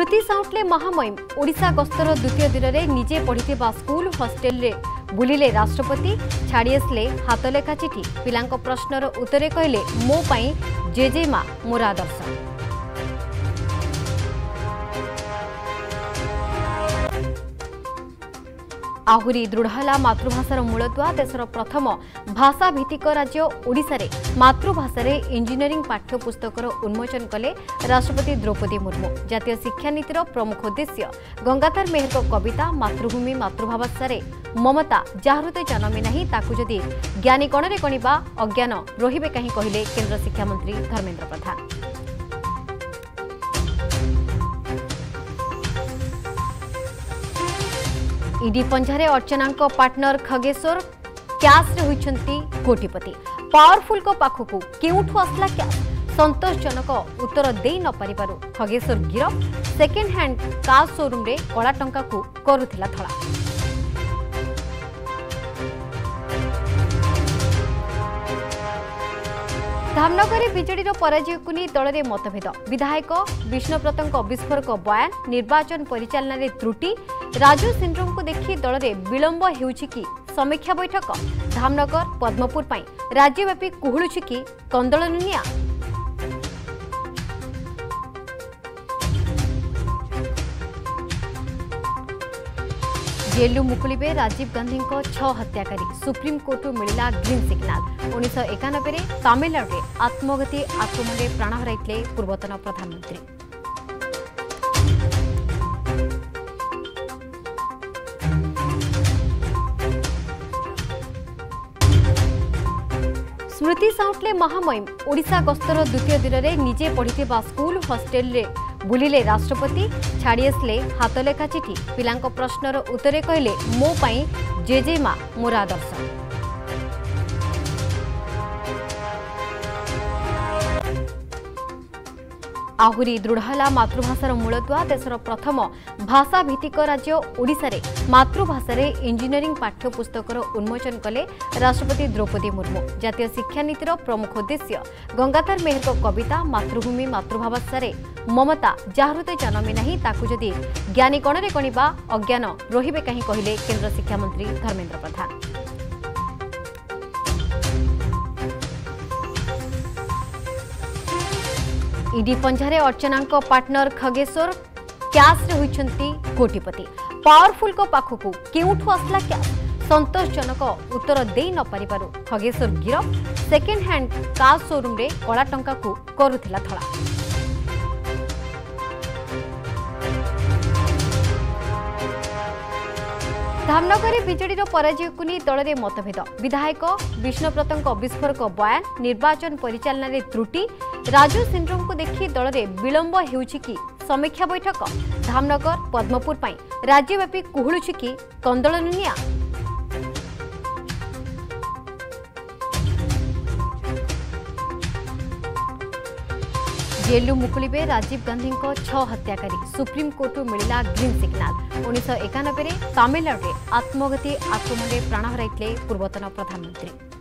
स्ति साउटले महामयम ओडिसा गस्तर द्वितीय दिनले निजे पढिति स्कुल हस्टे बुलिले राष्ट्रपति छाडिआसले हातलेखा चिठी पिला प्रश्नर र उत्तर कहिले मोप जे जे मादर्श ଆହୁରି ଦୃଢ଼ ହେଲା ମାତୃଭାଷାର ମୂଳଦୁଆ ଦେଶର ପ୍ରଥମ ଭାଷାଭିତ୍ତିକ ରାଜ୍ୟ ଓଡ଼ିଶାରେ ମାତୃଭାଷାରେ ଇଞ୍ଜିନିୟରିଂ ପାଠ୍ୟପୁସ୍ତକର ଉନ୍ମୋଚନ କଲେ ରାଷ୍ଟ୍ରପତି ଦ୍ରୌପଦୀ ମୁର୍ମୁ ଜାତୀୟ ଶିକ୍ଷାନୀତିର ପ୍ରମୁଖ ଉଦ୍ଦେଶ୍ୟ ଗଙ୍ଗାଧର ମେହେରଙ୍କ କବିତା ମାତୃଭୂମି ମାତୃଭାଷାରେ ମମତା ଯାହୃତ ଜନମି ନାହିଁ ତାକୁ ଯଦି ଜ୍ଞାନୀ ଗଣରେ ଗଣିବା ଅଜ୍ଞାନ ରହିବେ କାହିଁ କହିଲେ କେନ୍ଦ୍ର ଶିକ୍ଷାମନ୍ତ୍ରୀ ଧର୍ମେନ୍ଦ୍ର ପ୍ରଧାନ ଇଡି ପଞ୍ଝାରେ ଅର୍ଚ୍ଚନାଙ୍କ ପାର୍ଟନର ଖଗେଶ୍ୱର କ୍ୟାସ୍ରେ ହୋଇଛନ୍ତି କୋଟିପତି ପାୱାରଫୁଲ୍ଙ୍କ ପାଖକୁ କେଉଁଠୁ ଆସିଲା କ୍ୟାସ୍ ସନ୍ତୋଷଜନକ ଉତ୍ତର ଦେଇ ନପାରିବାରୁ ଖଗେଶ୍ୱର ଗିରଫ ସେକେଣ୍ଡ ହ୍ୟାଣ୍ଡ କାର୍ ସୋରୁମ୍ରେ କଳା ଟଙ୍କାକୁ କରୁଥିଲା ଧଳା ଧାମନଗରରେ ବିଜେଡ଼ିର ପରାଜୟକୁ ନେଇ ଦଳରେ ମତଭେଦ ବିଧାୟକ ବିଷ୍ଣୁବ୍ରତଙ୍କ ବିସ୍ଫୋରକ ବୟାନ ନିର୍ବାଚନ ପରିଚାଳନାରେ ତ୍ରୁଟି ରାଜୁ ସିନ୍ଡ୍ରୋଙ୍କୁ ଦେଖି ଦଳରେ ବିଳମ୍ବ ହେଉଛି କି ସମୀକ୍ଷା ବୈଠକ ଧାମନଗର ପଦ୍ମପୁର ପାଇଁ ରାଜ୍ୟବ୍ୟାପୀ କୁହୁଳୁଛି କି କନ୍ଦଳନ ନିଆଁ जेलु मुकुलिबे राजीव गांधी छ हत्याकारी सुप्रीमकोर्टु मिला ग्रीन सिग्नाल उन्नीस एकानबे तामिलनाडु आत्मघाती आक्रमण में प्राण हर पूर्वतन प्रधानमंत्री स्मृति साउटले ସାଉଟଲେ ओडा गस्तर द्वितीय दिन में निजे पढ़ी स्कूल हस्टेल बुलिले राष्ट्रपति छाडिआसले हातलेखा चिठी पिला प्रश्न र उत्तर कहिले मोप जे जे ଆହୁରି ଦୃଢ଼ ହେଲା ମାତୃଭାଷାର ମୂଳଦୁଆ ଦେଶର ପ୍ରଥମ ଭାଷାଭିତ୍ତିକ ରାଜ୍ୟ ଓଡ଼ିଶାରେ ମାତୃଭାଷାରେ ଇଞ୍ଜିନିୟରିଂ ପାଠ୍ୟପୁସ୍ତକର ଉନ୍ମୋଚନ କଲେ ରାଷ୍ଟ୍ରପତି ଦ୍ରୌପଦୀ ମୁର୍ମୁ ଜାତୀୟ ଶିକ୍ଷାନୀତିର ପ୍ରମୁଖ ଉଦ୍ଦେଶ୍ୟ ଗଙ୍ଗାଧର ମେହେରଙ୍କ କବିତା ମାତୃଭୂମି ମାତୃଭାଷାରେ ମମତା ଯାହୃଦୟ ଜନମି ନାହିଁ ତାକୁ ଯଦି ଜ୍ଞାନୀ ଗଣରେ ଗଣିବା ଅଜ୍ଞାନ ରହିବେ କାହିଁ କହିଲେ କେନ୍ଦ୍ର ଶିକ୍ଷାମନ୍ତ୍ରୀ ଧର୍ମେନ୍ଦ୍ର ପ୍ରଧାନ ईडी पंजारे अर्चना को पार्टनर खगेश्वर क्याश्रे कोटिपति पावरफुल को पाखकु केउठु असला क्या संतोषजनक उत्तर दे न परिवार खगेश्वर गिरफ सेकंड हैंड कार शोरूम रे कला टंका को करूथिला थला धामनगर विजेड पराजय को नहीं दल मतभेद विधायक विष्णुव्रत विस्फोरक बयान निर्वाचन परिचालन त्रुटि ରାଜୁ ସିଣ୍ଡ୍ରୋମ୍କୁ को देखी दल ହେଉଛି କି हो ବୈଠକ ଧାମନଗର ପଦ୍ମପୁର ପାଇଁ ରାଜ୍ୟବ୍ୟାପୀ କୁହୁଳୁଛି କି କନ୍ଦଳନ ନିଆଁ जेलू राजीव गांधी छः हत्याकारी सुप्रीम कोर्ट ग्रीन सिग्नाल उन्नीस एकानबे तमिलनाडु आत्मघाती आक्रमण में प्राण हर पूर्वतन प्रधानमंत्री